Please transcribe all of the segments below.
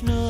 Krishna.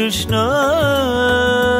Krishna